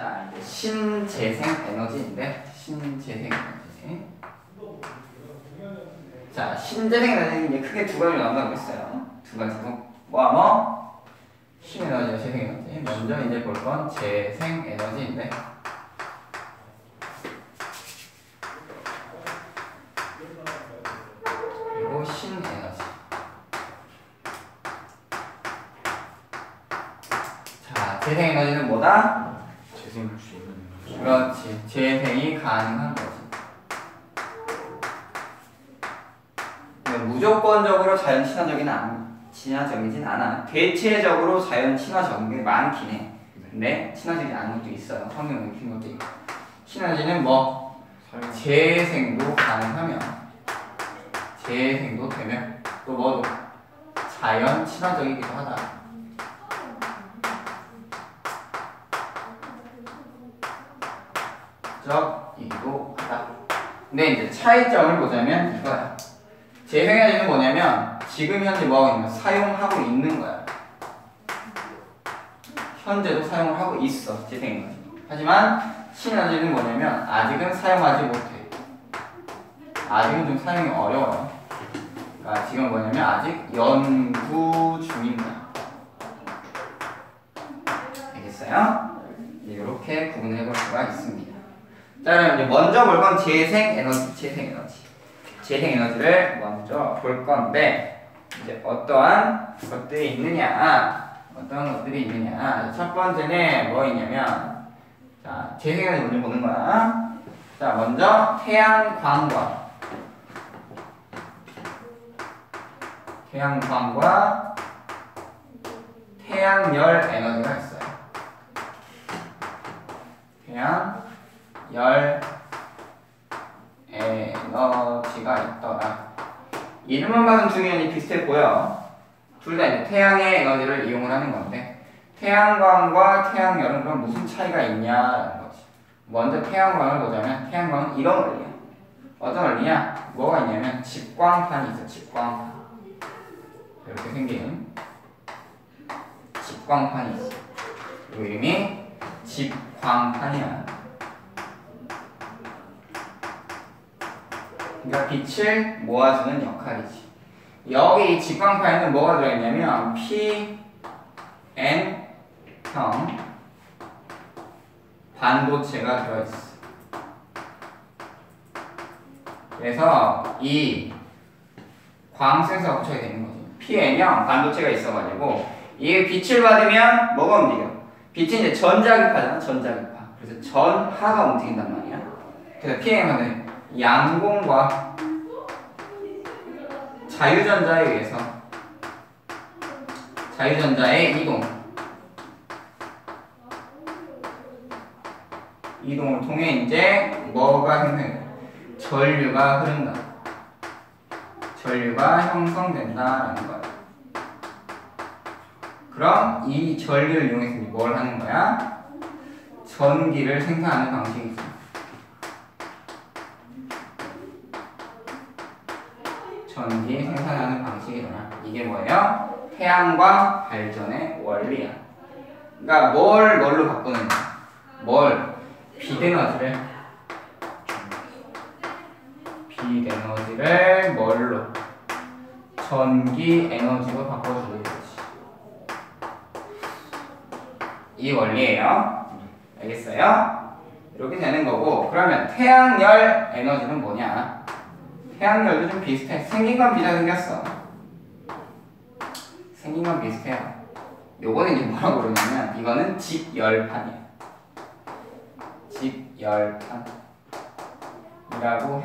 자, 이제 신재생 에너지인데 신재생 에너지. 자, 신재생 에너지는 이제 크게 두 가지로 나온다고 했어요. 두 가지로 뭐와 뭐? 신에너지와 재생 에너지. 먼저 이제 볼 건 재생 에너지인데. 그리고 신에너지. 자, 재생 에너지는 뭐다? 재생할 수 있는 에너지. 그렇지. 재생이 가능한 거지. 근데 무조건적으로 자연 친화적인 안, 친화적이진 않아. 대체적으로 자연 친화적인 게 많긴 해. 근데 친화적이지 않은 것도 있어요. 성경 느낀 것도 있고. 친화지는 뭐 재생도 가능하면 재생도 되면 또 뭐도 자연 친화적이기도 하다. 적이기도 하다. 근데 이제 차이점을 보자면 이거야. 재생에너지는 뭐냐면 지금 현재 뭐하고 있는 거야? 사용하고 있는 거야. 현재도 사용을 하고 있어 재생에너지. 하지만 신에너지는 뭐냐면 아직은 사용하지 못해. 아직은 좀 사용이 어려워요. 그러니까 지금 뭐냐면 아직 연구 거야. 알겠어요? 이렇게 구분해 볼 수가 있습니다. 자, 그럼 이제 먼저 볼 건 재생 에너지, 재생 에너지. 재생 에너지를 먼저 볼 건데 이제 어떠한 것들이 있느냐, 어떠한 것들이 있느냐. 첫 번째는 뭐 있냐면 자, 재생 에너지 먼저 보는 거야. 자, 먼저 태양광과 태양광과 태양열 에너지가 있어요. 태양열 에너지가 있더라. 이름만 봐도 중요한 비슷해 보여. 둘다 이제 태양의 에너지를 이용을 하는 건데 태양광과 태양열은 그럼 무슨 차이가 있냐라는 거지. 먼저 태양광을 보자면 태양광은 이런 원리야. 어떤 원리냐? 뭐가 있냐면 직광판이 있어. 직광판. 이렇게 생긴 직광판이 있어. 이 이름이 직광판이야. 그러니까 빛을 모아주는 역할이지. 여기 이 직광판에는 뭐가 들어있냐면 P, N 형 반도체가 들어있어. 그래서 이 광센서가 붙여야 되는 거지. PN형 반도체가 있어가지고 이게 빛을 받으면 뭐가 움직여? 빛이 이제 전자기파잖아, 전자기파. 그래서 전하가 움직인단 말이야. 그래서 PN형은 양공과 자유전자에 의해서 자유전자의 이동 이동을 통해 이제 뭐가 생성돼? 전류가 흐른다. 전류가 형성된다라는 거야. 그럼 이 전류를 이용해서 뭘 하는 거야? 전기를 생산하는 방식이지. 전기 생산하는 방식이더라. 이게 뭐예요? 태양광 발전의 원리야. 그러니까 뭘 뭘로 바꾸는 거야? 뭘? 빛에너지를 빛에너지를 뭘로? 전기 에너지로 바꿔주는 거지. 이 원리예요. 알겠어요? 이렇게 되는 거고 그러면 태양열 에너지는 뭐냐? 태양열도 좀 비슷해. 생긴 건 비슷하게 생겼어. 생긴 건 비슷해요. 요거는 이제 뭐라고 그러냐면 이거는 직열판이야. 직열판이라고 해.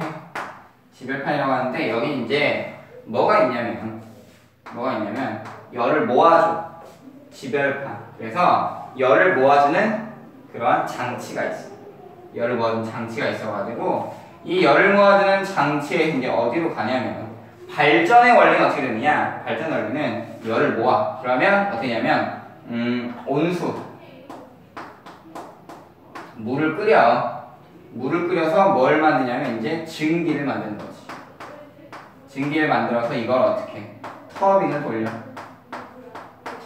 직열판이라고 하는데 여기 이제 뭐가 있냐면 뭐가 있냐면 열을 모아줘. 지별판. 그래서 열을 모아주는 그러한 장치가 있어. 열을 모아주는 장치가 있어가지고 이 열을 모아주는 장치에 이제 어디로 가냐면 발전의 원리는 어떻게 되느냐? 발전 원리는 열을 모아. 그러면 어떻게 냐면 음, 온수 물을 끓여. 물을 끓여서 뭘 만드냐면 이제 증기를 만드는 거지. 증기를 만들어서 이걸 어떻게 터빈을 돌려.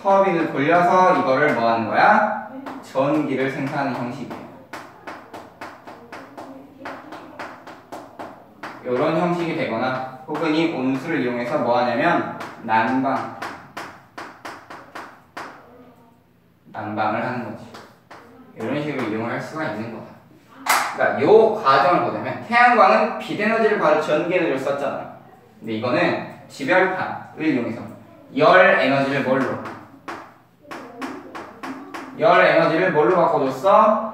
터빈을 돌려서 이거를 뭐 하는 거야? 전기를 생산하는 형식이에요. 이런 형식이 되거나 혹은 이 온수를 이용해서 뭐 하냐면 난방 난방을 하는 거지. 이런 식으로 이용을 할 수가 있는 거다. 그러니까 요 과정을 보자면 태양광은 빛 에너지를 바로 전기 에너지를 썼잖아. 근데 이거는 지별판을 이용해서 열 에너지를 뭘로? 열 에너지를 뭘로 바꿔줬어?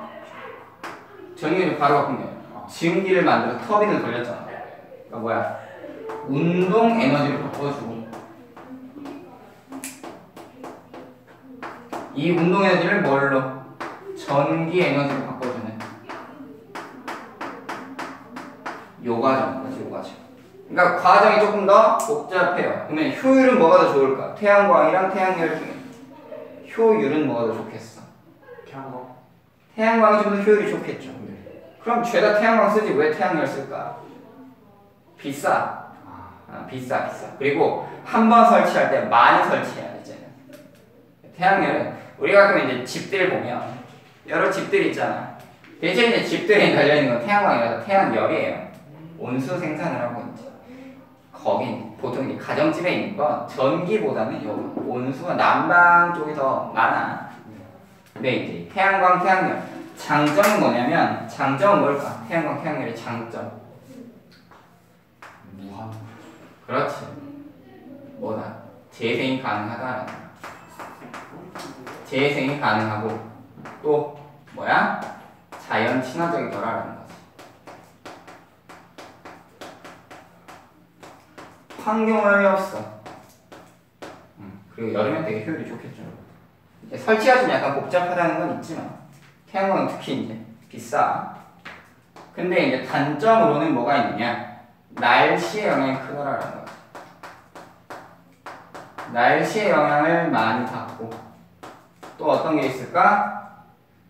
전기를 바로 바꾼 거야. 증기를 만들어서 터빈을 돌렸잖아. 그러니까 뭐야? 운동 에너지를 바꿔주고 이 운동 에너지를 뭘로? 전기 에너지로 바꿔주는 요 과정, 거지, 요 과정. 그러니까 과정이 조금 더 복잡해요. 그러면 효율은 뭐가 더 좋을까? 태양광이랑 태양열 중에 효율은 뭐가 더 좋겠어? 태양광. 태양광이 좀 더 효율이 좋겠죠. 네. 그럼 죄다 태양광 쓰지 왜 태양열 쓸까? 비싸. 아, 아, 비싸 비싸. 그리고 한 번 설치할 때 많이 설치해야 되잖아. 태양열은 우리가 가끔 이제 집들 보면 여러 집들 있잖아. 대신 이제 집들에 달려 있는 건 태양광이라서 태양열이에요. 온수 생산을 하고 이제 거긴 보통 이제 가정집에 있는 건 전기보다는 요 온수가 난방 쪽이 더 많아. 근데 이제 태양광, 태양열 장점은 뭐냐면 장점은 뭘까? 태양광, 태양열의 장점. 무한. 그렇지. 뭐다? 재생이 가능하다라는 거야. 재생이 가능하고 또 뭐야? 자연 친화적이더라라는 거지. 환경오염이 없어. 음, 그리고 여름에 되게 효율이 좋겠죠. 설치가 좀 약간 복잡하다는 건 있지만 태양광은 특히 이제 비싸. 근데 이제 단점으로는 뭐가 있느냐? 날씨의 영향이 크더라라는 거지. 날씨의 영향을 많이 받고 또 어떤 게 있을까?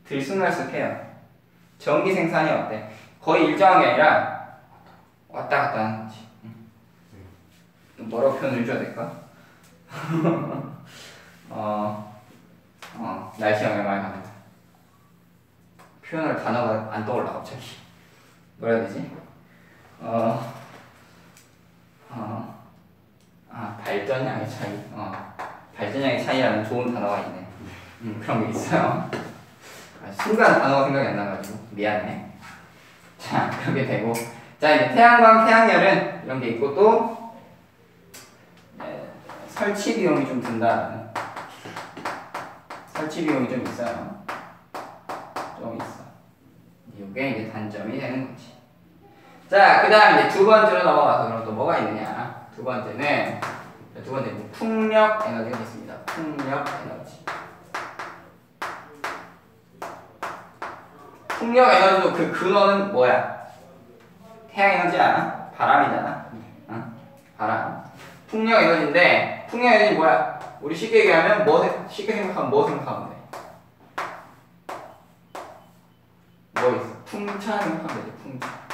들쑥날쑥해요. 전기 생산이 어때? 거의 일정한 게 아니라 왔다 갔다 하는 거지. 좀 뭐라고 표현을 해줘야 될까? 어, 어, 날씨 영향을 많이 받는다. 표현할 단어가 안 떠올라 갑자기. 뭐라 해야 되지? 어, 어, 아 발전량의 차이. 어, 발전량의 차이라는 좋은 단어가 있네. 음, 그런 게 있어요. 아, 순간 단어가 생각이 안 나가지고 미안해. 자 그렇게 되고 자 이제 태양광, 태양열은 이런 게 있고 또 네, 설치 비용이 좀 든다라는 설치 비용이 좀 있어요. 좀 있어. 이게 이제 단점이 되는 거지. 자, 그 다음 이제 두 번째로 넘어가서 그럼 또 뭐가 있느냐. 두 번째는, 두 번째는 풍력 에너지가 있습니다. 풍력 에너지. 풍력 에너지도 그 근원은 뭐야? 태양 에너지야. 바람이잖아. 어? 바람. 풍력 에너지인데, 풍력 에너지 뭐야? 우리 쉽게 얘기하면 뭐, 생- 쉽게 생각하면 뭐 생각하면 돼? 뭐 있어? 풍차 생각하면 되지, 풍차.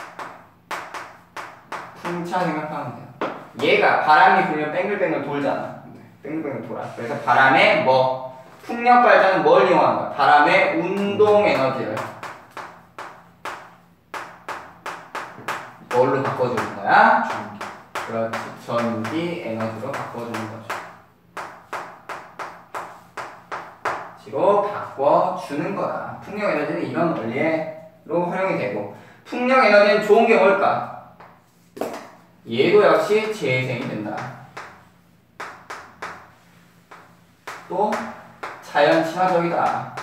풍차 생각하면 돼요. 얘가 바람이 불면 뱅글뱅글 돌잖아. 뱅글뱅글 돌아. 그래서 바람의 뭐 풍력 발전은 뭘 이용하는 거야? 바람의 운동 에너지를 뭘로 바꿔주는 거야? 전기. 그렇지. 전기 에너지로 바꿔주는 거죠. 지로 바꿔주는 거다. 풍력 에너지는 이런 원리로 활용이 되고 풍력 에너지는 좋은 게 뭘까? 얘도 역시 재생이 된다. 또 자연 친화적이다.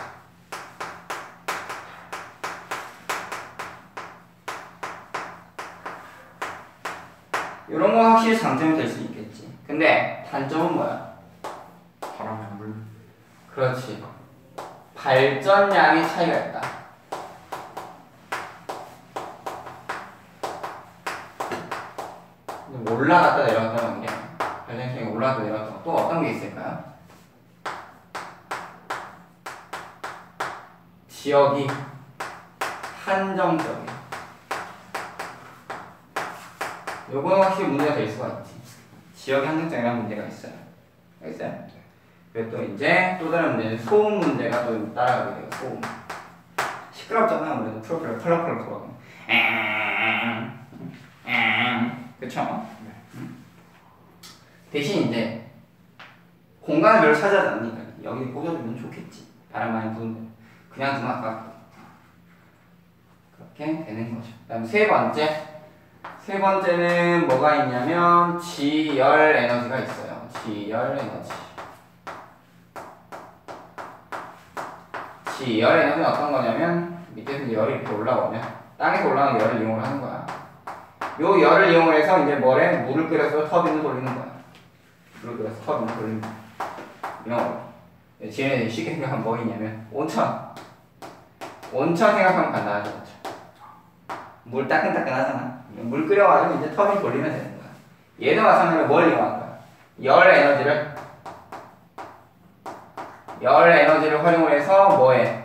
이런 건 확실히 장점이 될 수 있겠지. 근데 단점은 뭐야? 바람의 물. 그렇지. 발전량의 차이가 있다. 근데 올라갔다 내려갔다는 게 발전량이 올라갔다 내려갔다 또 어떤 게 있을까요? 지역이 한정적이야. 요거는 확실히 문제가 될 수가 있지. 지역이 한정적이라는 문제가 있어요. 알겠어요? 그리고 또 이제 또 다른 문제는 소음 문제가 또 따라가게 돼요. 소음. 시끄럽잖아. 아무래도 프로펠러 펄럭펄럭 돌아가면. 그쵸? 음. 대신 이제 공간을 별로 차지하지 않으니까 여기 꽂아두면 좋겠지. 바람 많이 부는데 그냥 두면 아깝고 그렇게 되는 거죠. 그다음 세 번째 세 번째는 뭐가 있냐면 지열 에너지가 있어요. 지열 에너지. 지열 에너지는 어떤 거냐면 밑에서 열이 이렇게 올라오면 땅에서 올라오는 열을 이용을 하는 거야. 요 열을 이용해서 이제 뭐래 물을 끓여서 터빈을 돌리는 거야. 끓여서 터빈을 돌리는 거야. 영어로. 지혜는 쉽게 생각하면 뭐 있냐면 온천. 온천 생각하면 간단하죠. 온천. 물 따끈따끈하잖아. 물 끓여가지고 이제 터빈 돌리면 되는 거야. 얘도 마찬가지로 뭘 이용한 거야? 열 에너지를 열 에너지를 활용을 해서 뭐해?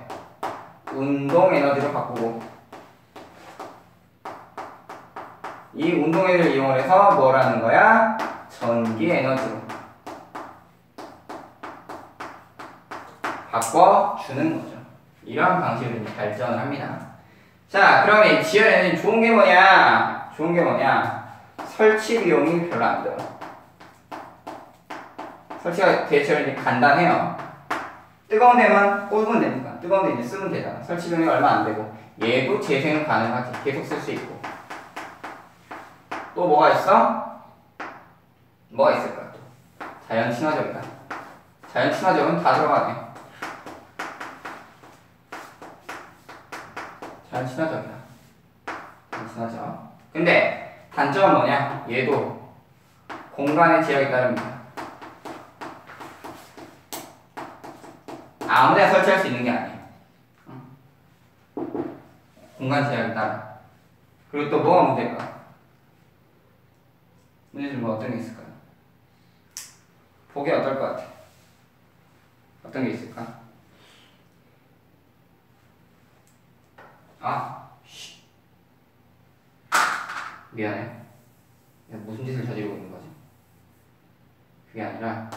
운동 에너지로 바꾸고 이 운동 에너지를 이용을 해서 뭐라는 거야? 전기 에너지로 바꿔주는 거죠. 이러한 방식으로 발전을 합니다. 자, 그러면 에너지 좋은 게 뭐냐? 좋은 게 뭐냐? 설치 비용이 별로 안 들어. 설치가 대체로 이제 간단해요. 뜨거운 데만 꽂으면 되니까. 뜨거운 데 이제 쓰면 되잖아. 설치 비용이 얼마 안 되고. 얘도 재생 가능하지. 계속 쓸 수 있고. 또 뭐가 있어? 뭐가 있을까? 자연 친화적이다. 자연 친화적은 다 들어가네. 친화적이다. 자연 친화적. 근데 단점은 뭐냐? 얘도 공간의 제약이 따릅니다. 아무데나 설치할 수 있는 게 아니에요. 응? 공간 제약이 따라. 그리고 또 뭐가 문제일까? 문제 좀뭐 어떤 게 있을까요? 보기 어떨 것 같아? 어떤 게 있을까? 아, 쉬. 미안해. 내가 무슨 짓을 저지르고 있는 거지? 그게 아니라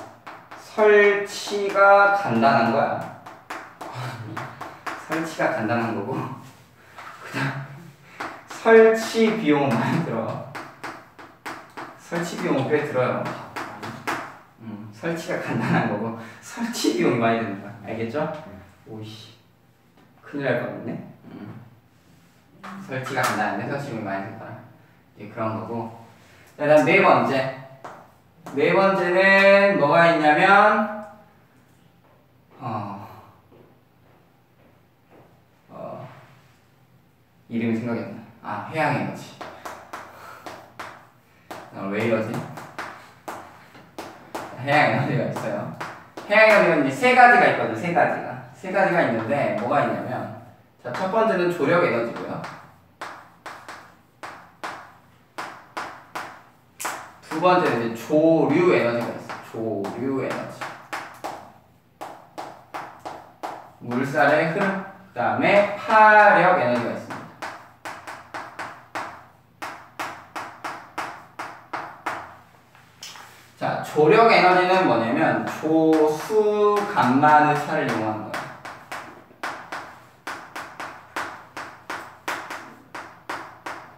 설치가 간단한 거야. 설치가 간단한 거고 그다음 설치 비용 많이 들어. 설치 비용 꽤 들어요. 음, 설치가 간단한 거고 설치 비용이 많이 든다. 알겠죠? 오이씨 큰일 날 뻔했네. 음. 설치가 간단한데 설치 비용이 많이 든다. 이제 그런 거고. 자, 그다음 네 번째. 네 번째는 뭐가 있냐면 어, 어 이름이 생각이 안 나. 아 해양 에너지. 어, 왜 이러지? 해양 에너지가 있어요. 해양 에너지가 이제 세 가지가 있거든. 세 가지가 세 가지가 있는데 뭐가 있냐면 자 첫 번째는 조력 에너지고요. 두 번째는 이제 조류 에너지가 있어. 조류 에너지. 물살의 흐름. 그 다음에 파력 에너지가 있습니다. 자, 조력 에너지는 뭐냐면 조수 감마의 차를 이용하는 거야.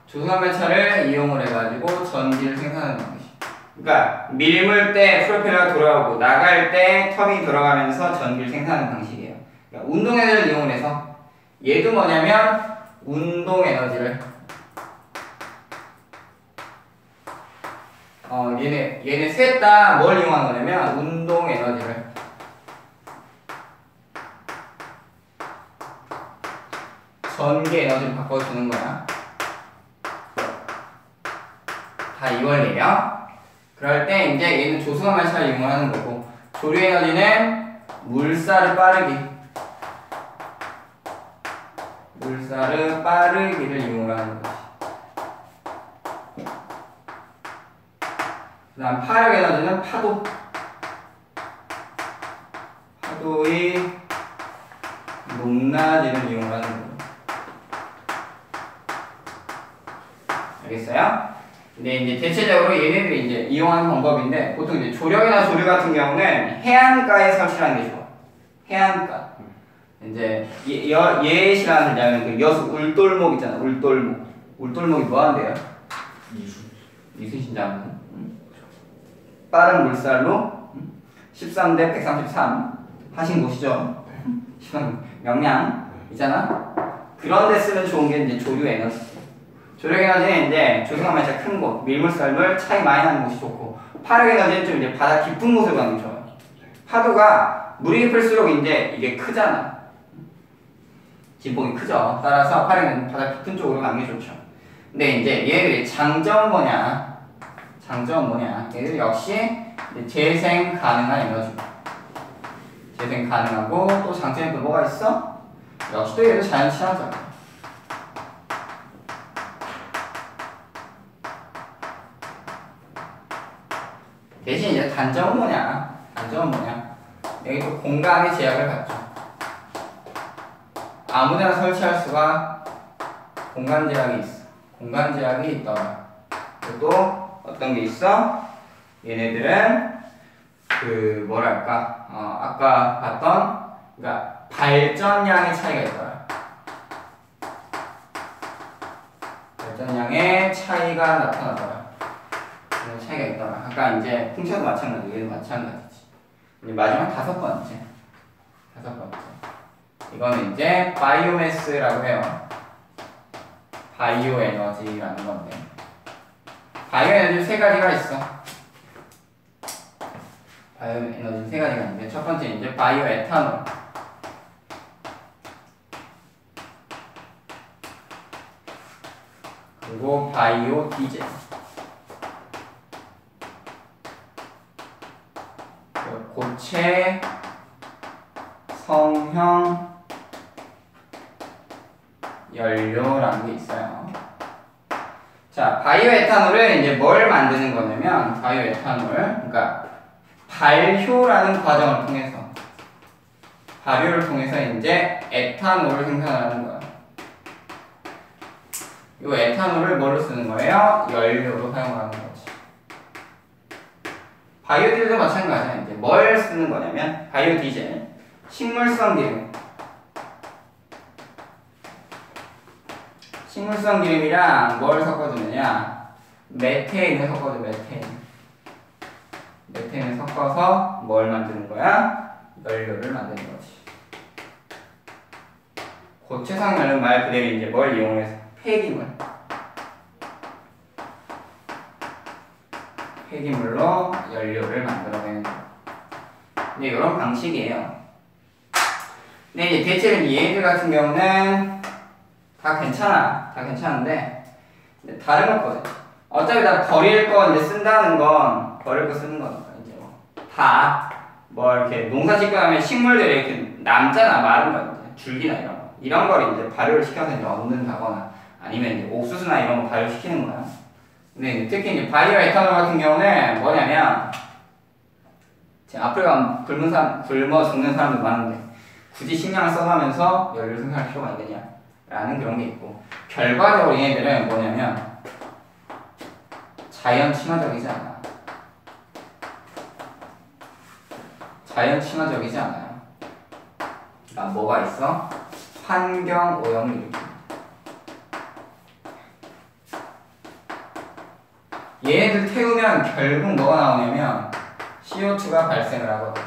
조수감마차를 이용을 해가지고 전기를 생산하는 방식. 그러니까 밀물 때 프로펠러가 돌아오고 나갈 때 터빈이 돌아가면서 전기를 생산하는 방식이에요. 그러니까 운동 에너지를 이용해서 얘도 뭐냐면 운동 에너지를 어 얘네 얘네 셋 다 뭘 이용하는 거냐면 운동 에너지를 전기 에너지를 바꿔주는 거야. 다 이 원리예요. 그럴 때 이제 얘는 조수가 마찰을 이용하는 거고 조류 에너지는 물살을 빠르기 물살을 빠르기를 이용하는 것이 그 다음 파력 에너지는 파도 파도의 높낮이를 이용하는 거 알겠어요? 근데 이제 대체적으로 얘네들이 이제 이용하는 방법인데 보통 이제 조력이나 조류 같은 경우는 해안가에 설치하는 게 좋아. 해안가. 이제 예, 여, 예시라는 데냐면 그 여수 울돌목 있잖아. 울돌목. 울돌목이 뭐 하는데요? 이수. 이순신 장군. 음. 빠른 물살로 음. 13대 133 하신 곳이죠. 13 명량 있잖아. 그런 데 쓰면 좋은 게 이제 조류 에너지. 조력 에너지는 이제 조승하면 진짜 큰 곳, 밀물썰물 차이 많이 나는 곳이 좋고 파력 에너지는 좀 이제 바다 깊은 곳으로 가는 게 좋아요. 파도가 물이 깊을수록 이제 이게 크잖아. 진폭이 크죠. 따라서 파력은 바다 깊은 쪽으로 가는 게 좋죠. 근데 이제 얘들이 장점은 뭐냐? 장점은 뭐냐? 얘들 역시 재생 가능한 에너지. 재생 가능하고 또 장점이 또 뭐가 있어? 역시 또 얘도 자연 친화적. 대신 이제 단점은 뭐냐? 단점은 뭐냐? 여기 또 공간의 제약을 갖죠. 아무데나 설치할 수가 공간 제약이 있어. 공간 제약이 있더라. 또 어떤 게 있어? 얘네들은 그 뭐랄까? 어, 아까 봤던 그러니까 발전량의 차이가 있더라. 발전량의 차이가 나타나더라. 그런 차이가 있더라. 아까 이제 풍차도 마찬가지, 얘도 마찬가지지. 이제 마지막 다섯 번째. 다섯 번째. 이거는 이제 바이오매스라고 해요. 바이오 에너지라는 건데. 바이오 에너지 세 가지가 있어. 바이오 에너지 세 가지가 있는데 첫 번째 이제 바이오 에탄올. 그리고 바이오 디젤. 고체 성형 연료라는 게 있어요. 자, 바이오 에탄올은 이제 뭘 만드는 거냐면 바이오 에탄올, 그러니까 발효라는 과정을 통해서 발효를 통해서 이제 에탄올을 생산하는 거야. 이 에탄올을 뭘로 쓰는 거예요? 연료로 사용하는 거지. 바이오 디젤도 마찬가지야. 이제 뭘 쓰는 거냐면 바이오 디젤, 식물성 기름. 식물성 기름이랑 뭘 섞어주느냐? 메테인을 섞어줘, 메테인. 메테인을 섞어서 뭘 만드는 거야? 연료를 만드는 거지. 고체성 연료 말 그대로 이제 뭘 이용해서? 폐기물. 폐기물로 연료를 만들어내는 거. 네, 이런 방식이에요. 근데 이제 대체로 얘들 같은 경우는 다 괜찮아. 다 괜찮은데 다른 거거든. 어차피 다 버릴 거 이제 쓴다는 건 버릴 거 쓰는 거니까 이제 뭐다 뭐 이렇게 농사 짓고 나면 식물들이 이렇게 남잖아 마른 거 줄기나 이런 거 이런 걸 이제 발효를 시켜서 이제 얻는다거나 아니면 이제 옥수수나 이런 거 발효시키는 거야. 이제 특히 이제 바이오 에탄올 같은 경우는 뭐냐면 지금 아프리카 굶은 사람 굶어 죽는 사람도 많은데 굳이 식량을 써가면서 연료 생산할 필요가 있느냐? 라는 그런 게 있고 결과적으로 얘네들은 뭐냐면 자연 친화적이지 않아 자연 친화적이지 않아요. 그러니까 뭐가 있어? 환경 오염 일으키 얘네들 태우면 결국 뭐가 나오냐면 CO2가 발생을 하거든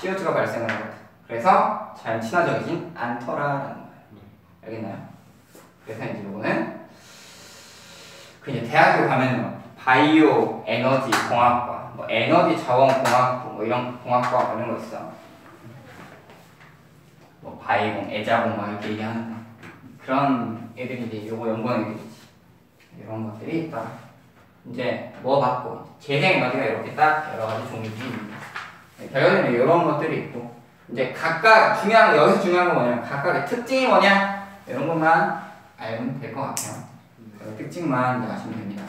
CO2가 발생을 하거든 그래서 자연 친화적이진 않더라라는 거예요. 알겠나요? 그래서 이제 이거는 그 이제 대학교 가면은 뭐 바이오 에너지 공학과, 뭐 에너지 자원 공학부, 뭐 이런 공학과 이런 거 있어. 뭐 바이공, 애자공 막 이렇게 얘기하는 거. 그런 애들이 이제 요거 연구하는 애들 이런 것들이 있다. 이제 뭐 받고 재생 에너지가 이렇게 딱 여러 가지 있는 거예요. 결국에는 이런 것들이 있고 이제 각각 중요한 거 여기서 중요한 건 뭐냐면 각각의 특징이 뭐냐 이런 것만 알면 될 것 같아요. 그 특징만 이제 아시면 됩니다.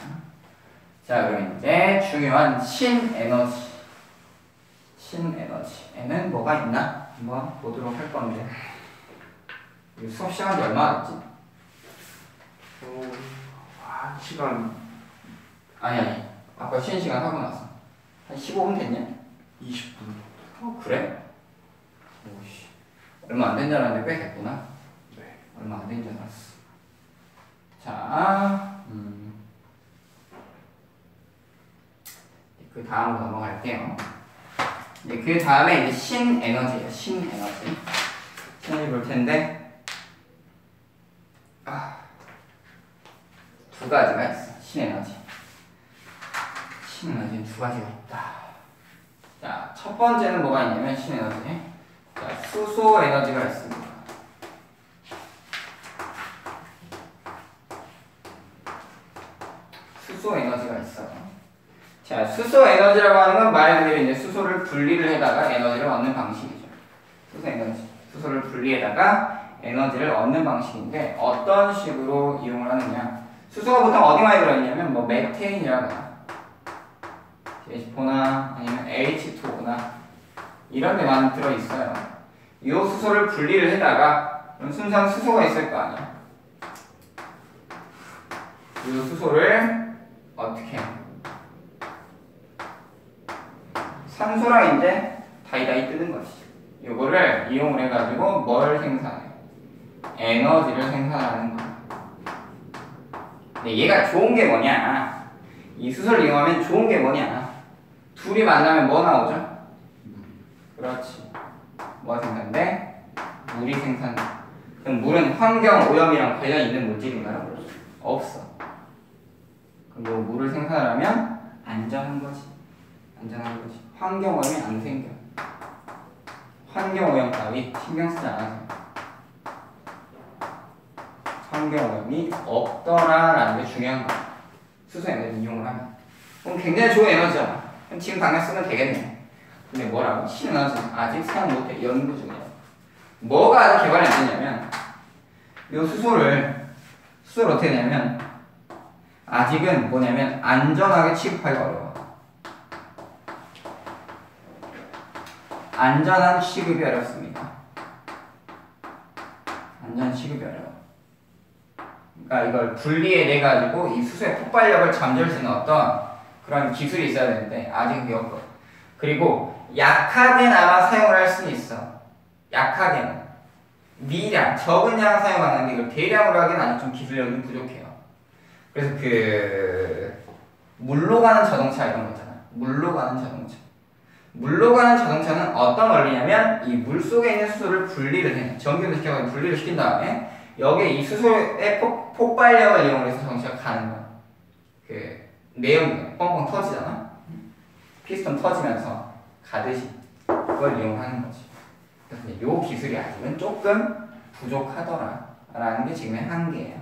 자 그럼 이제 중요한 신에너지 신에너지에는 뭐가 있나 한번 보도록 할 건데 이 수업 시간이 얼마 남았지? 어, 한 시간 아니 아니 아까 쉬는 시간 하고 나서 한 15분 됐냐? 20분. 어 그래? 오씨 얼마 안 된 줄 알았는데 꽤 됐구나 네. 얼마 안 된 줄 알았어 자 음. 그 다음으로 넘어갈게요 이제 그 다음에 이제 신에너지예요 신에너지 신을 볼 텐데 아, 두 가지가 있어 신에너지 신에너지는 두 가지가 있다 자, 첫 번째는 뭐가 있냐면 신에너지. 자, 수소 에너지가 있습니다. 수소 에너지가 있어요. 자, 수소 에너지라고 하는 건 말 그대로 이제 수소를 분리를 해다가 에너지를 얻는 방식이죠. 수소 에너지. 수소를 분리해다가 에너지를 얻는 방식인데 어떤 식으로 이용을 하느냐. 수소가 보통 어디 많이 들어있냐면 뭐 메테인이라거나 H4나 아니면 H2O나 이런 데 많이 들어있어요. 이 수소를 분리를 해다가 순수한 수소가 있을 거 아니야. 이 수소를 어떻게 해? 산소랑 이제 다이다이 뜨는 거지. 이거를 이용을 해가지고 뭘 생산해? 에너지를 생산하는 거야. 근데 얘가 좋은 게 뭐냐? 이 수소를 이용하면 좋은 게 뭐냐? 둘이 만나면 뭐 나오죠? 그렇지. 뭐가 생산돼? 물이 생산돼. 그럼 물은 환경 오염이랑 관련 있는 물질인가요? 없어. 그럼 요 물을 생산하려면 안전한 거지. 안전한 거지. 환경 오염이 안 생겨. 환경 오염 따위 신경 쓰지 않아서. 환경 오염이 없더라라는 게 중요한 거야. 수소 에너지 이용을 하면. 그럼 굉장히 좋은 에너지잖아. 그럼 지금 당장 쓰면 되겠네. 근데 뭐라고? 신에너지 아직 사용 못해. 연구 중이야. 뭐가 개발이 안 됐냐면 이 수소를 수소를 어떻게 되냐면 아직은 뭐냐면 안전하게 취급하기가 어려워. 안전한 취급이 어렵습니다. 안전한 취급이 어려워. 그러니까 이걸 분리해내 가지고 이 수소의 폭발력을 잠재울 수 있는 어떤 그런 기술이 있어야 되는데 아직 그게 없고 그리고 약하게나마 사용을 할 수는 있어. 약하게는 미량 적은 양 사용하는데 이걸 대량으로 하기는 아직 좀 기술력이 부족해요. 그래서 그 물로 가는 자동차 이런 거 있잖아. 물로 가는 자동차. 물로 가는 자동차는 어떤 원리냐면 이 물 속에 있는 수소를 분리를 해. 전기를 시켜서 분리를 시킨 다음에 여기에 이 수소의 폭, 폭발력을 이용해서 자동차가 가는 거야. 그 내용이 뻥뻥 터지잖아. 피스톤 터지면서 가듯이 그걸 이용하는 거지. 그래서 요 기술이 아직은 조금 부족하더라라는 게 지금의 한계예요.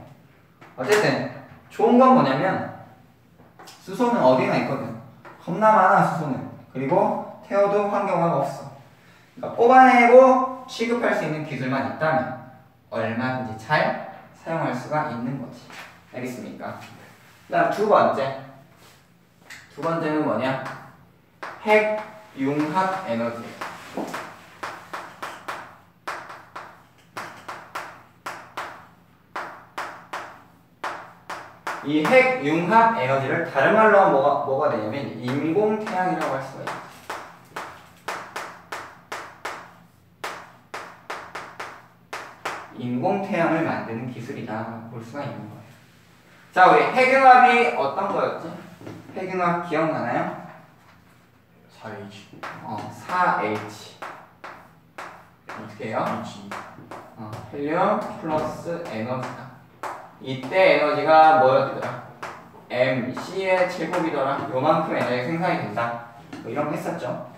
어쨌든 좋은 건 뭐냐면 수소는 어디나 있거든. 겁나 많아 수소는. 그리고 태워도 환경화가 없어. 그러니까 뽑아내고 취급할 수 있는 기술만 있다면 얼마든지 잘 사용할 수가 있는 거지. 알겠습니까? 그다음 두 번째. 두 번째는 뭐냐? 핵 융합 에너지. 이 핵 융합 에너지를 다른 말로 뭐가, 뭐가 되냐면 인공 태양이라고 할 수가 있어. 인공 태양을 만드는 기술이다 볼 수가 있는 거예요. 자, 우리 핵융합이 어떤 거였지? 핵융합 기억나나요? 4H. 어, 4H. 어떻게 해요? 어, 헬륨 플러스 에너지다. 이때 에너지가 뭐였더라? MC의 제곱이더라. 요만큼 에너지 생산이 된다. 뭐 이런 거 했었죠.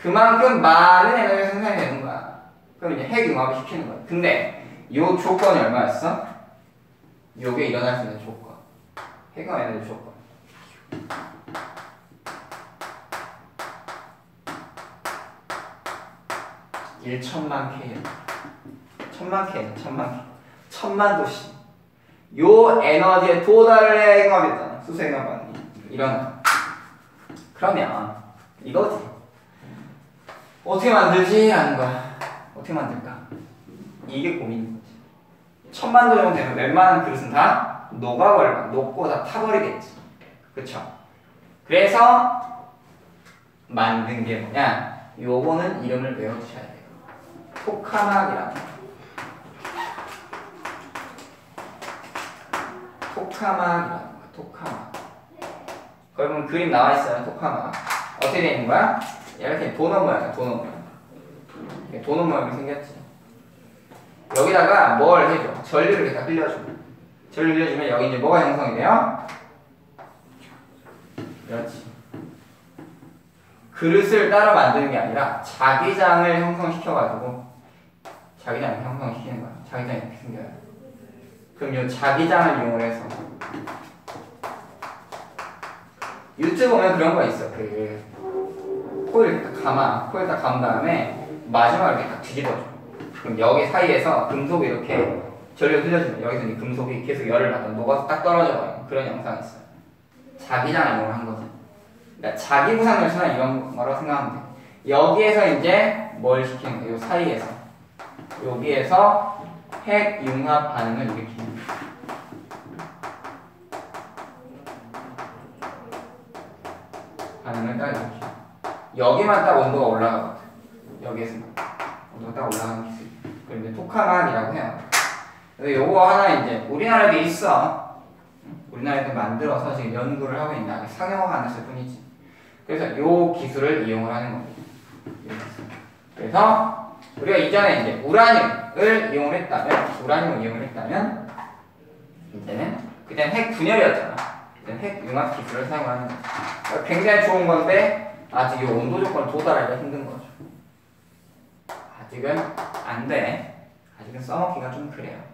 그만큼 많은 에너지 생산이 되는 거야. 그럼 이제 핵융합을 시키는 거야. 근데 요 조건이 얼마였어? 요게 일어날 수 있는 조건. 핵융합 에너지 조건. 일천만 K. 천만 K, 천만 K. 천만 도시. 요 에너지에 도달을 해야 핵융합이잖아. 수소 핵융합이 일어나. 그러면 이거지. 어떻게 만들지? 라는 거야. 어떻게 만들까? 이게 거지. 천만 도 정도 되면 웬만한 그릇은 다 녹아버려. 녹고 다 타버리겠지. 그쵸? 그래서 만든 게 뭐냐? 요거는 이름을 외워두셔야 돼요. 토카막이라는 거. 토카막. 보면 그림 나와 있어요. 토카막. 어떻게 되어 있는 거야? 이렇게 도넛 모양이야. 도넛 모양. 도넛 모양이 생겼지. 여기다가 뭘 해줘? 전류를 이렇게 다 흘려줘. 전류 흘려주면 여기 이제 뭐가 형성이 돼요? 그렇지. 그릇을 따로 만드는 게 아니라 자기장을 형성시켜가지고 자기장을 형성시키는 거야. 자기장이 이렇게 생겨요. 그럼 이 자기장을 이용해서 유튜브 보면 그런 거 있어. 그 코일 딱 감아. 코일 딱 감은 다음에 마지막에 이렇게 딱 뒤집어줘. 그럼 여기 사이에서 금속이 이렇게 전류 흘려주면 여기서 이제 금속이 계속 열을 받아 녹아서 딱 떨어져 버려. 그런 영상이 있어요. 자기장을 이용을 한 거지. 그러니까 자기 부상 열차나 이런 거라고 생각하면 돼. 여기에서 이제 뭘 시키는 거야? 요 사이에서. 여기에서 핵 융합 반응을 일으키는 거야. 반응을 딱 일으켜. 여기만 딱 온도가 올라가거든. 여기에서 온도가 딱 올라가는 기술. 그럼 이제 토카만이라고 해요. 요거 하나 이제 우리나라에도 있어. 응? 우리나라에도 만들어서 지금 연구를 하고 아직 상용화가 안 됐을 뿐이지. 그래서 요 기술을 이용을 하는 겁니다. 그래서 우리가 이전에 이제 우라늄을 이용을 했다면, 우라늄을 이용을 했다면, 이제는 그때는 핵 분열이었잖아. 이제는 핵 융합 기술을 사용하는 거죠. 그러니까 굉장히 좋은 건데 아직 이 온도 조건 도달하기가 힘든 거죠. 아직은 안 돼. 아직은 써먹기가 좀 그래요.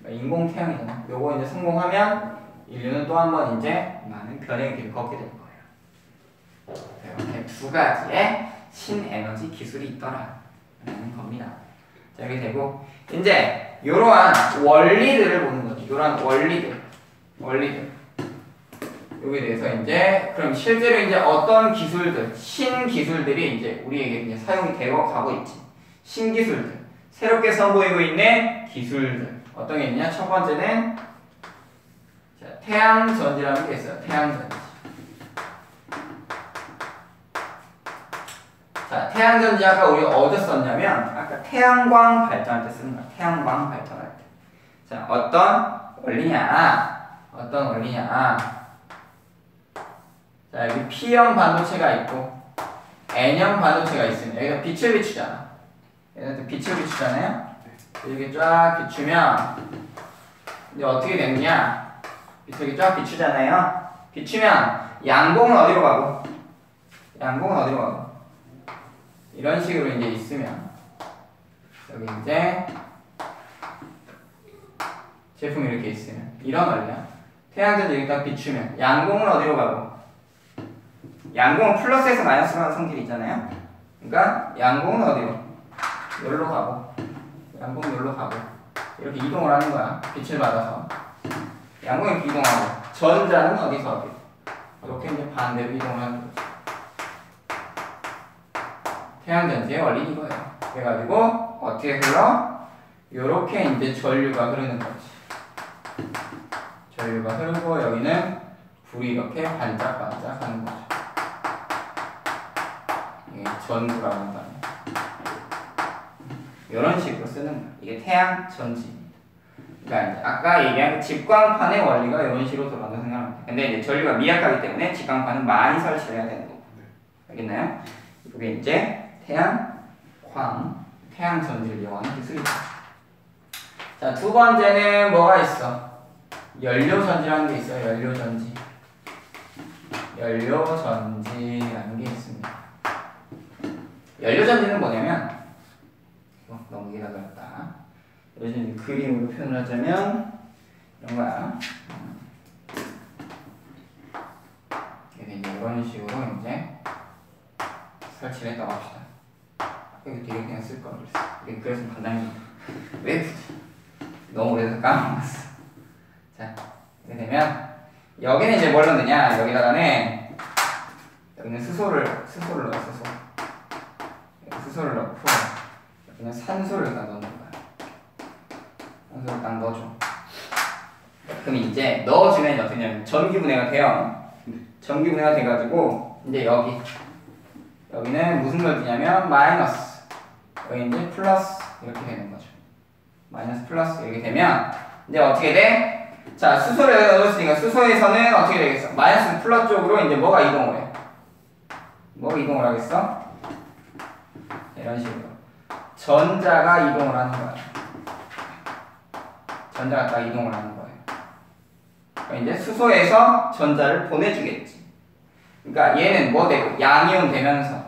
그러니까 인공 태양이잖아. 요거 이제 성공하면 인류는 또 한 번 이제 많은 변형의 길을 걷게 될 거예요. 이렇게 두 가지의 신에너지 기술이 있더라. 라는 겁니다. 자, 이렇게 되고, 이제, 이러한 원리들을 보는 거죠. 이러한 원리들. 원리들. 여기에 대해서 이제, 그럼 실제로 이제 어떤 기술들, 신기술들이 이제 우리에게 이제 사용이 되어 가고 있지. 신기술들. 새롭게 선보이고 있는 기술들. 어떤 게 있냐? 첫 번째는, 자, 태양전지라는 게 있어요. 태양전지. 자, 태양전지 아까 우리 어디서 썼냐면 아까 태양광 발전할 때 쓰는 거야. 태양광 발전할 때. 자, 어떤 원리냐? 어떤 원리냐? 자, 여기 P형 반도체가 있고 N형 반도체가 있으면 여기가 빛을 비추잖아. 얘네들 빛을 비추잖아요. 이렇게 쫙 비추면 이제 어떻게 되느냐? 빛을 쫙 비추잖아요. 비추면 양봉은 어디로 가고? 양봉은 어디로 가고? 이런 식으로 이제 있으면 여기 이제 제품이 이렇게 있으면 이런 원리야. 태양전지 일단 비추면 양공은 어디로 가고? 양공은 플러스에서 마이너스로 가는 성질이 있잖아요. 그러니까 양공은 어디로? 여기로 가고 양공은 여기로 가고 이렇게 이동을 하는 거야. 빛을 받아서 양공이 이렇게 이동하고 전자는 어디서 어디? 이렇게 이제 반대로 이동을 하는 거지. 태양전지의 원리 이거예요. 그래가지고 어떻게 흘러? 요렇게 이제 전류가 흐르는 거지. 전류가 흐르고 여기는 불이 이렇게 반짝반짝 하는 거죠. 전구라고 한다. 이런 식으로 쓰는 거야. 이게 태양 전지입니다. 그러니까 이제 아까 얘기한 그 직광판의 원리가 이런 식으로 돌아간다고 생각합니다. 근데 이제 전류가 미약하기 때문에 직광판은 많이 설치해야 되는 거고. 알겠나요? 이게 이제 태양, 광, 태양 전지를 이용하는 기술이다. 자, 두 번째는 뭐가 있어? 연료 전지라는 게 있어요. 연료 전지. 연료 전지라는 게 있습니다. 연료 전지는 뭐냐면 어렵다. 연료 전지 그림으로 표현을 하자면 이런 거야. 이게 이제 이런 식으로 이제 설치를 했다고 합시다. 이거 되게 그냥 쓸걸 그랬어. 이게 그래서 간단히 왜 굳이? 너무 오래돼서 까먹었어. 자, 이렇게 되면 여기는 이제 뭘 넣느냐? 여기다가는 여기는 수소를 수소를 넣어 수소. 여기 수소를 넣고 여기는 산소를 다 넣는 거야. 산소를 딱 넣어줘. 그럼 이제 넣어주면 어떻게 냐면 전기 분해가 돼요. 전기 분해가 돼가지고 이제 여기 여기는 무슨 걸 주냐면 마이너스 여기 이제 플러스 이렇게 되는 거죠. 마이너스 플러스 이렇게 되면 이제 어떻게 돼? 자 수소를 넣었으니까 수소에서는 어떻게 되겠어? 마이너스 플러스 쪽으로 이제 뭐가 이동을 해? 뭐가 이동을 하겠어? 이런 식으로 전자가 이동을 하는 거야. 전자가 딱 이동을 하는 거예요. 그러니까 이제 수소에서 전자를 보내주겠지. 그러니까 얘는 뭐 되고 양이온 되면서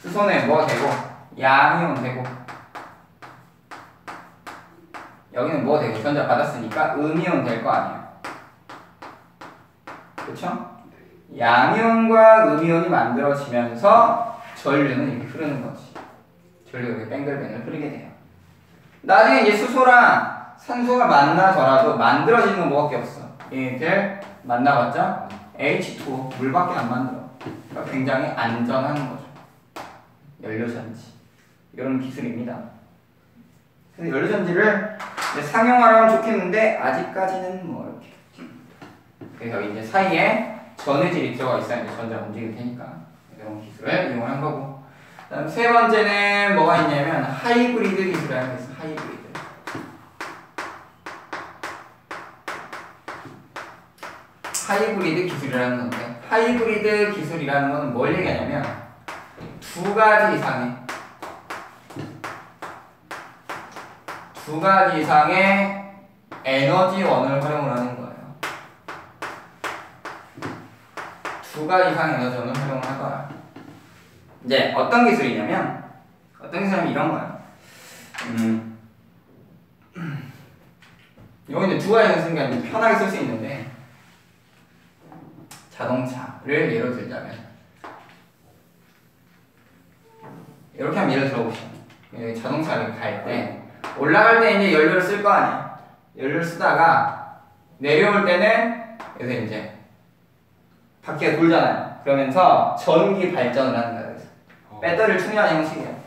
수소는 뭐 되고 양이온 되고 여기는 뭐 되고 전자 받았으니까 음이온 될 거 아니야. 그쵸? 양이온과 음이온이 만들어지면서 전류는 이렇게 흐르는 거지. 이렇게 뱅글뱅글 흐르게 돼요. 나중에 이제 수소랑 산소가 만나더라도 만들어지는 건 뭐밖에 없어. 얘들 만나봤자 H2O 물밖에 안 만들어. 그러니까 굉장히 안전한 거죠. 연료전지 이런 기술입니다. 그래서 연료전지를 상용화하면 좋겠는데 아직까지는 뭐 이렇게. 그래서 이제 사이에 전해질이 들어가 있어야 전자가 움직일 테니까 이런 기술을 이용한 거고. 그다음 세 번째는 뭐가 있냐면 하이브리드 기술이라는 게 있어. 하이브리드. 하이브리드 기술이라는 건데 하이브리드 기술이라는 건 뭘 얘기하냐면 두 가지 이상의 두 가지 이상의 에너지원을 활용을 하는 거예요. 두 가지 이상의 에너지원을 활용을 하거나 이제 어떤 기술이냐면 어떤 기술이냐면 이런 거예요. 음, 이거 이제 두 가지 아니고 편하게 쓸 수 있는데 자동차를 예로 들자면 이렇게 한번 예를 들어보시죠. 예, 자동차를 갈 때 올라갈 때 이제 연료를 쓸 거 아니야. 연료를 쓰다가 내려올 때는 그래서 이제 바퀴가 돌잖아요. 그러면서 전기 발전을 하는 거예요. 배터리를 충전하는 형식이에요.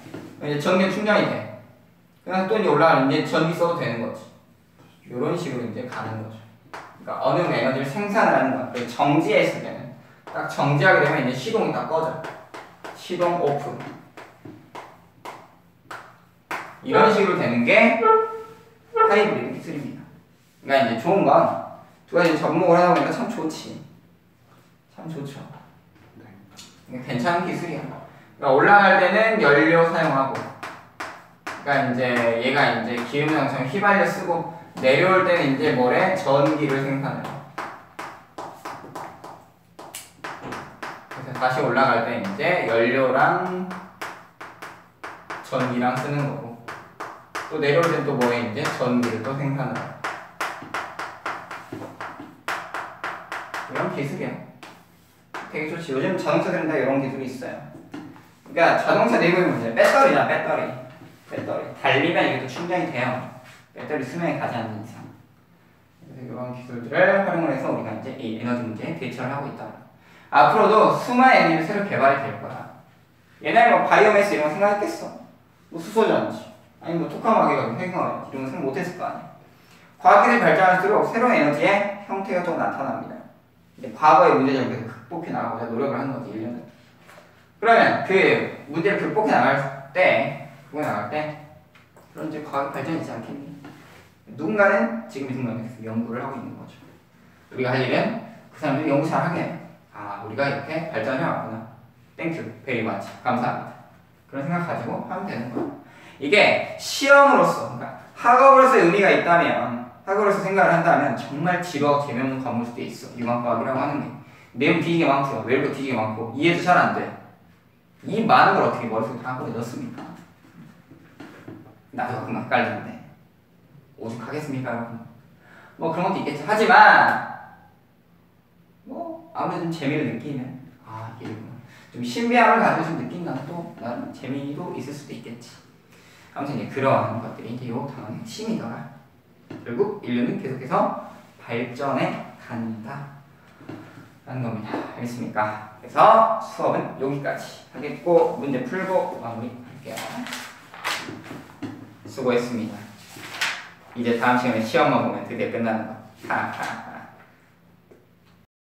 이제 전기 충전이 돼. 그냥 또 이제 올라가면 이제 전기 써도 되는 거지. 이런 식으로 이제 가는 거죠. 그러니까 어느 에너지를 생산을 하는 거야. 정지했을 때는 딱 정지하게 되면 이제 시동이 딱 꺼져. 시동 오프. 이런 식으로 되는 게 하이브리드 기술입니다. 그러니까 이제 좋은 건 두 가지 접목을 하다 보니까 참 좋지. 참 좋죠. 이게 괜찮은 기술이야. 그러니까 올라갈 때는 연료 사용하고, 그러니까 이제 얘가 이제 기름 장처럼 휘발유 쓰고 내려올 때는 이제 뭐래 전기를 생산해요. 그래서 다시 올라갈 때 이제 연료랑 전기랑 쓰는 거고 또 내려올 땐또 뭐에 이제 전기를 또 생산을 해요. 이런 기술이야. 되게 좋지. 요즘 자동차들은 다 이런 기술이 있어요. 그러니까 자동차 내부의 문제, 배터리나 배터리. 배터리. 달리면 이게 또 충전이 돼요. 배터리 수명이 가지 않는 이상. 그래서 이런 기술들을 활용을 해서 우리가 이제 이 에너지 문제에 대처를 하고 있다. 앞으로도 수많은 에너지를 새로 개발이 될 거야. 옛날에 뭐 바이오매스 이런 거 생각했겠어? 뭐 수소전지, 아니 뭐 토카마개가 생각하지 이런 거 생각 못했을 거 아니야. 과학기술이 발전할수록 새로운 에너지의 형태가 또 나타납니다. 이제 과거의 문제점을 극복해 나가고자 노력을 하는 거지 1년을. 그러면 그 문제를 극복해 나갈 때, 극복해 나갈 때 그런 이제 과학 발전이지 않겠니? 누군가는 지금 이 순간에 계속 연구를 하고 있는 거죠. 우리가 할 일은 그 사람들이 연구 잘 하게. 아, 우리가 이렇게 발전해 왔구나. Thank you, very much. 감사합니다. 그런 생각 가지고 하면 되는 거야. 이게 시험으로서, 그러니까 학업으로서의 의미가 있다면, 학업으로서 생각을 한다면 정말 지루하고 재미없는 과목일 수도 있어. 융합과학이라고 하는 게. 내용 되게 많고요. 외우고 되게 많고, 이해도 잘 안 돼. 이 많은 걸 어떻게 머릿속에 다 한꺼번에 넣습니까? 나도 가끔 헷갈리는데. 오죽하겠습니까, 여러분? 뭐 그런 것도 있겠지. 하지만, 뭐, 아무래도 좀 재미를 느끼는, 아, 이게 좀 신비함을 가지고 좀 느낀다는 또, 나는 재미도 있을 수도 있겠지. 아무튼 이제 그러한 것들이 이제 요 단어의 핵심이더라. 결국 인류는 계속해서 발전해 간다. 라는 겁니다. 알겠습니까? 그래서 수업은 여기까지 하겠고, 문제 풀고 마무리할게요. 수고했습니다. 이제 다음 시간에 시험만 보면 드디어 끝나는 거. 하하하.